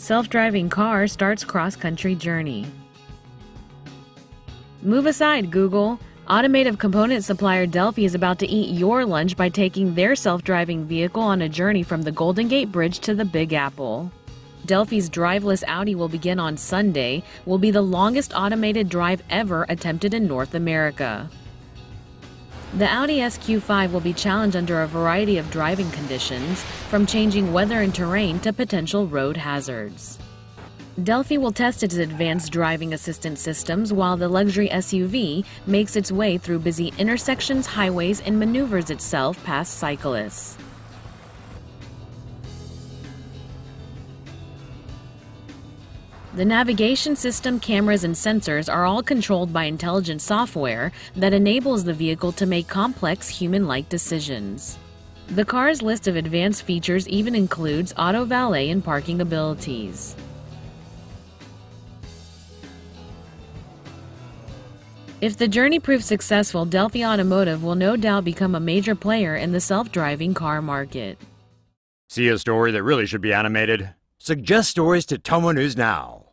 Self-driving car starts cross-country journey. Move aside, Google. Automotive component supplier Delphi is about to eat your lunch by taking their self-driving vehicle on a journey from the Golden Gate Bridge to the Big Apple. Delphi's driveless Audi will begin on Sunday, will be the longest automated drive ever attempted in North America. The Audi SQ5 will be challenged under a variety of driving conditions, from changing weather and terrain to potential road hazards. Delphi will test its advanced driving assistance systems while the luxury SUV makes its way through busy intersections, highways, and maneuvers itself past cyclists. The navigation system, cameras, and sensors are all controlled by intelligent software that enables the vehicle to make complex human like decisions. The car's list of advanced features even includes auto valet and parking abilities. If the journey proves successful, Delphi Automotive will no doubt become a major player in the self driving car market. See a story that really should be animated? Suggest stories to TomoNews now.